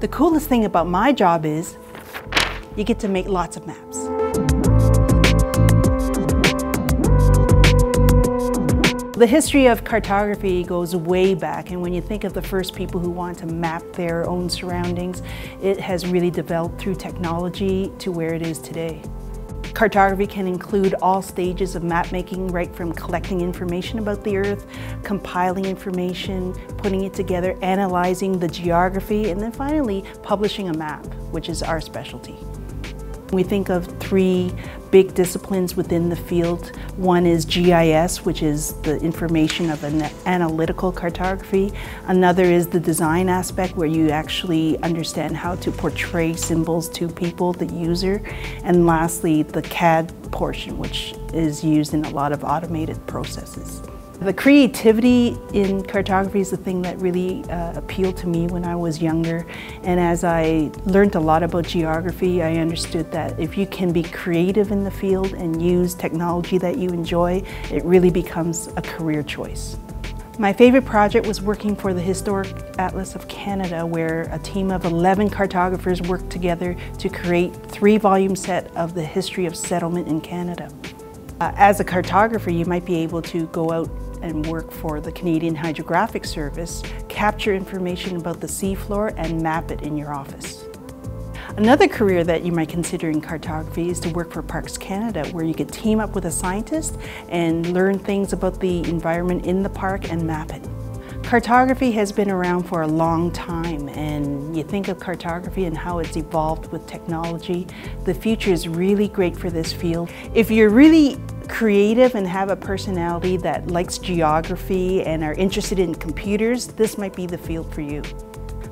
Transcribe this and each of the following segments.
The coolest thing about my job is you get to make lots of maps. The history of cartography goes way back, and when you think of the first people who want to map their own surroundings, it has really developed through technology to where it is today. Cartography can include all stages of map making, right from collecting information about the Earth, compiling information, putting it together, analyzing the geography, and then finally publishing a map, which is our specialty. We think of three big disciplines within the field. One is GIS, which is the information of an analytical cartography. Another is the design aspect, where you actually understand how to portray symbols to people, the user. And lastly, the CAD portion, which is used in a lot of automated processes. The creativity in cartography is the thing that really uh, appealed to me when I was younger. And as I learned a lot about geography, I understood that if you can be creative in the field and use technology that you enjoy, it really becomes a career choice. My favorite project was working for the Historic Atlas of Canada where a team of 11 cartographers worked together to create three volume set of the history of settlement in Canada. Uh, as a cartographer, you might be able to go out and work for the Canadian Hydrographic Service, capture information about the seafloor and map it in your office. Another career that you might consider in cartography is to work for Parks Canada, where you could team up with a scientist and learn things about the environment in the park and map it. Cartography has been around for a long time and you think of cartography and how it's evolved with technology. The future is really great for this field. If you're really creative and have a personality that likes geography and are interested in computers, this might be the field for you.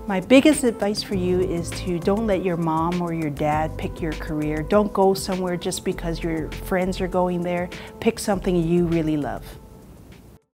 My biggest advice for you is to don't let your mom or your dad pick your career. Don't go somewhere just because your friends are going there. Pick something you really love.